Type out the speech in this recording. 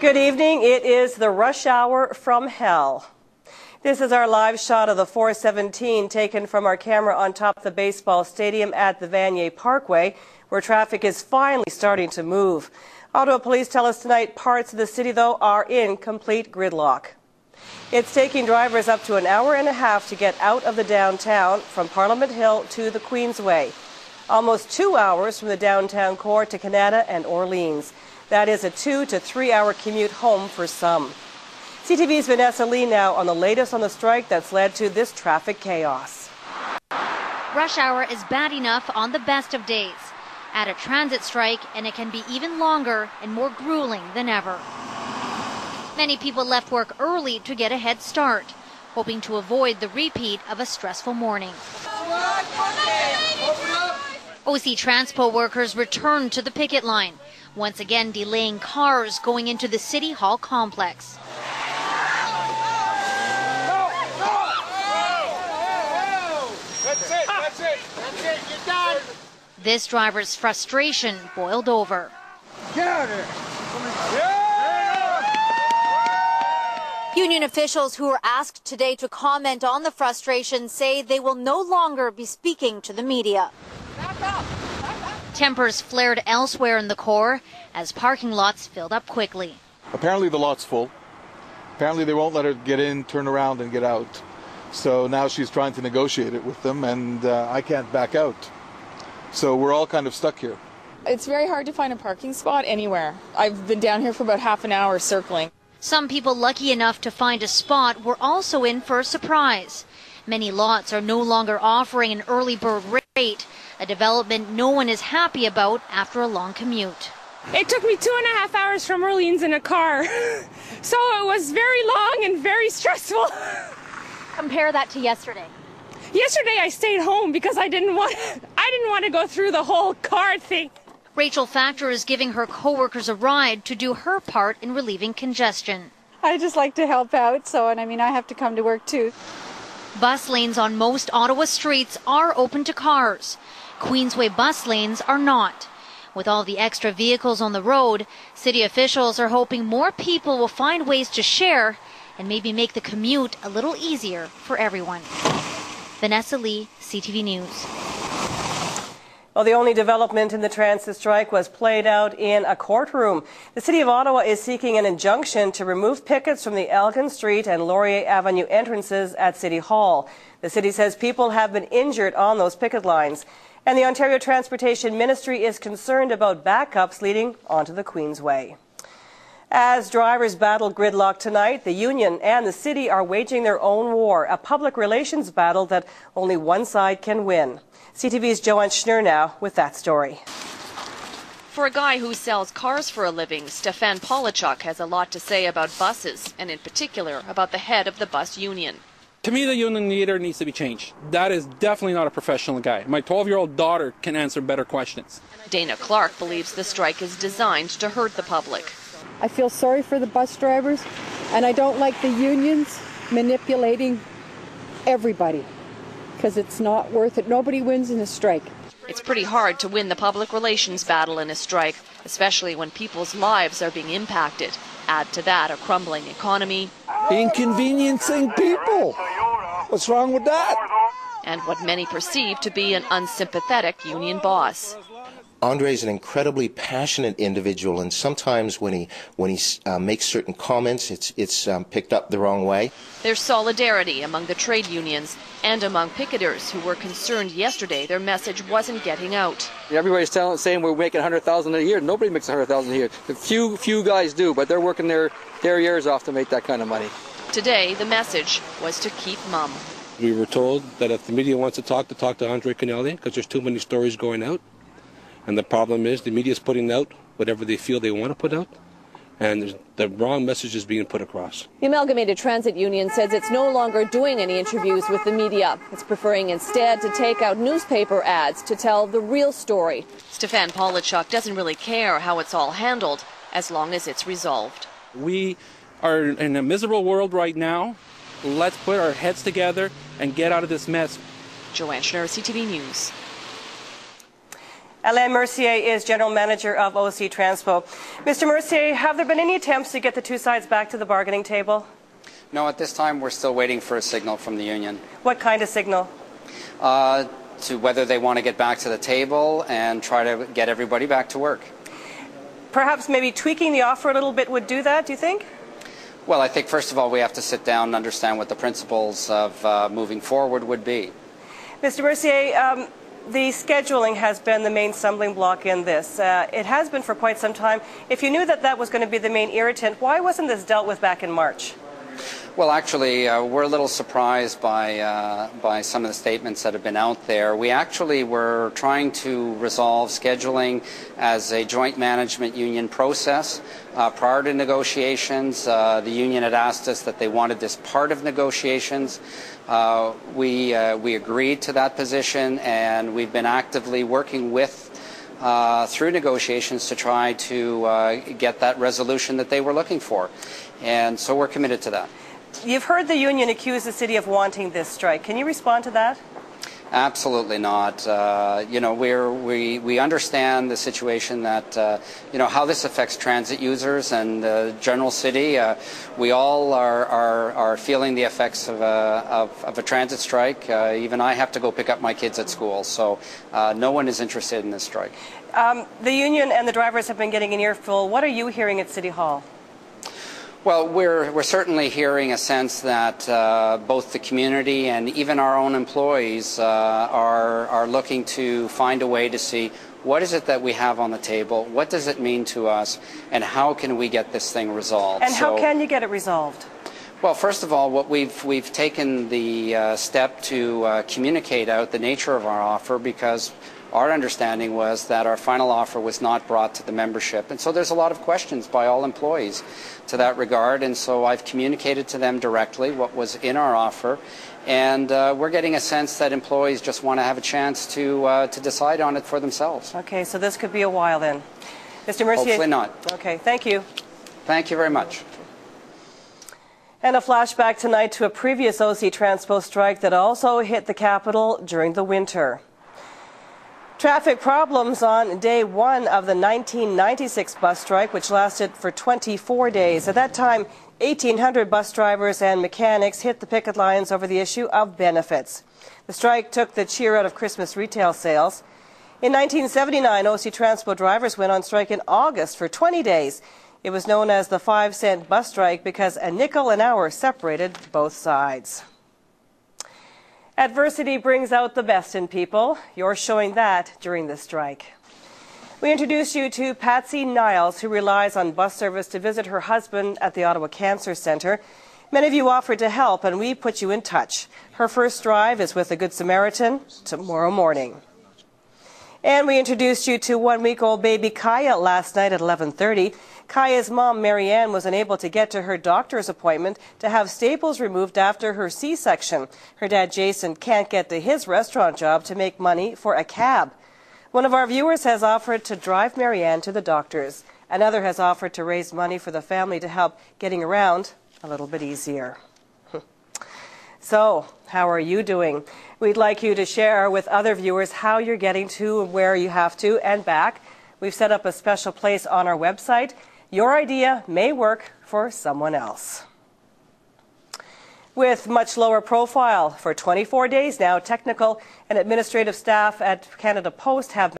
Good evening. It is the rush hour from hell. This is our live shot of the 417 taken from our camera on top of the baseball stadium at the Vanier Parkway, where traffic is finally starting to move. Ottawa police tell us tonight parts of the city, though, are in complete gridlock. It's taking drivers up to an hour and a half to get out of the downtown from Parliament Hill to the Queensway. Almost two hours from the downtown core to Kanata and Orleans. That is a two to three hour commute home for some. CTV's Vanessa Lee now on the latest on the strike that's led to this traffic chaos. Rush hour is bad enough on the best of days. Add a transit strike, and it can be even longer and more grueling than ever. Many people left work early to get a head start, hoping to avoid the repeat of a stressful morning. OC Transpo workers returned to the picket line, once again delaying cars going into the City Hall complex. That's it, that's it, that's it, you're done. This driver's frustration boiled over. Get out of there. Union officials who were asked today to comment on the frustration say they will no longer be speaking to the media. Tempers flared elsewhere in the core as parking lots filled up quickly. Apparently the lot's full. Apparently they won't let her get in, turn around, and get out. So now she's trying to negotiate it with them, and uh, I can't back out. So we're all kind of stuck here. It's very hard to find a parking spot anywhere. I've been down here for about half an hour circling. Some people lucky enough to find a spot were also in for a surprise. Many lots are no longer offering an early bird rate, a development no one is happy about after a long commute. It took me two and a half hours from Orleans in a car. So it was very long and very stressful. Compare that to yesterday. Yesterday I stayed home because I didn't want I didn't want to go through the whole car thing. Rachel Factor is giving her coworkers a ride to do her part in relieving congestion. I just like to help out, so and I mean I have to come to work too. Bus lanes on most Ottawa streets are open to cars. Queensway bus lanes are not. With all the extra vehicles on the road, city officials are hoping more people will find ways to share and maybe make the commute a little easier for everyone. Vanessa Lee, CTV News. Well, the only development in the transit strike was played out in a courtroom. The City of Ottawa is seeking an injunction to remove pickets from the Elgin Street and Laurier Avenue entrances at City Hall. The city says people have been injured on those picket lines. And the Ontario Transportation Ministry is concerned about backups leading onto the Queensway. As drivers battle gridlock tonight, the union and the city are waging their own war, a public relations battle that only one side can win. CTV's Joanne Schnurr now with that story. For a guy who sells cars for a living, Stefan Polachuk has a lot to say about buses, and in particular about the head of the bus union. To me, the union leader needs to be changed. That is definitely not a professional guy. My 12 year old daughter can answer better questions. Dana Clark believes the strike is designed to hurt the public. I feel sorry for the bus drivers, and I don't like the unions manipulating everybody because it's not worth it. Nobody wins in a strike. It's pretty hard to win the public relations battle in a strike, especially when people's lives are being impacted. Add to that a crumbling economy, inconveniencing people. What's wrong with that? and what many perceive to be an unsympathetic union boss. Andre is an incredibly passionate individual, and sometimes when he when he uh, makes certain comments, it's it's um, picked up the wrong way. There's solidarity among the trade unions and among picketers who were concerned yesterday their message wasn't getting out. Everybody's telling, saying we're making 100000 a year. Nobody makes 100000 a year. A few, few guys do, but they're working their, their ears off to make that kind of money. Today, the message was to keep mum. We were told that if the media wants to talk, to talk to Andre Cornellier because there's too many stories going out. And the problem is the media is putting out whatever they feel they want to put out, and the wrong message is being put across. The Amalgamated Transit Union says it's no longer doing any interviews with the media. It's preferring instead to take out newspaper ads to tell the real story. Stefan Polachuk doesn't really care how it's all handled as long as it's resolved. We are in a miserable world right now. Let's put our heads together and get out of this mess. Joanne Schnurr, CTV News. Alain Mercier is General Manager of OC Transpo. Mr. Mercier, have there been any attempts to get the two sides back to the bargaining table? No, at this time we're still waiting for a signal from the union. What kind of signal? Uh, to whether they want to get back to the table and try to get everybody back to work. Perhaps maybe tweaking the offer a little bit would do that, do you think? Well, I think first of all we have to sit down and understand what the principles of uh, moving forward would be. Mr. Mercier, um, the scheduling has been the main stumbling block in this. Uh, it has been for quite some time. If you knew that that was going to be the main irritant, why wasn't this dealt with back in March? Well, actually, uh, we're a little surprised by uh, by some of the statements that have been out there. We actually were trying to resolve scheduling as a joint management union process. Uh, prior to negotiations, uh, the union had asked us that they wanted this part of negotiations. Uh, we uh, we agreed to that position, and we've been actively working with. through negotiations to try to get that resolution that they were looking for. And so we're committed to that. You've heard the union accuse the city of wanting this strike. Can you respond to that? Absolutely not. Uh, you know, we're, we we understand the situation that uh, you know how this affects transit users and the general city. Uh, we all are, are, are feeling the effects of a of, of a transit strike. Uh, even I have to go pick up my kids at school. So uh, no one is interested in this strike. Um, the union and the drivers have been getting an earful. What are you hearing at City Hall? Well, we're, we're certainly hearing a sense that uh, both the community and even our own employees uh, are, are looking to find a way to see what is it that we have on the table, what does it mean to us, and how can we get this thing resolved. And so, how can you get it resolved? Well, first of all, what we've we've taken the uh, step to uh, communicate out the nature of our offer because our understanding was that our final offer was not brought to the membership. And so there's a lot of questions by all employees to that regard. And so I've communicated to them directly what was in our offer. And uh, we're getting a sense that employees just want to have a chance to, uh, to decide on it for themselves. Okay, so this could be a while then. Mr. Mercier. Hopefully not. Okay, thank you. Thank you very much. And a flashback tonight to a previous OC Transpo strike that also hit the capital during the winter. Traffic problems on day one of the 1996 bus strike, which lasted for 24 days. At that time, 1,800 bus drivers and mechanics hit the picket lines over the issue of benefits. The strike took the cheer out of Christmas retail sales. In 1979, OC Transpo drivers went on strike in August for 20 days. It was known as the five cent bus strike because a nickel an hour separated both sides. Adversity brings out the best in people. You're showing that during the strike. We introduce you to Patsy Niles, who relies on bus service to visit her husband at the Ottawa Cancer Centre. Many of you offered to help, and we put you in touch. Her first drive is with a Good Samaritan tomorrow morning. And we introduced you to one-week-old baby Kaya last night at 11:30. Kaya's mom, Marianne, was unable to get to her doctor's appointment to have staples removed after her C-section. Her dad, Jason, can't get to his restaurant job to make money for a cab. One of our viewers has offered to drive Marianne to the doctor's. Another has offered to raise money for the family to help getting around a little bit easier. So, how are you doing? We'd like you to share with other viewers how you're getting to where you have to and back. We've set up a special place on our website. Your idea may work for someone else. With much lower profile for 24 days now, technical and administrative staff at Canada Post have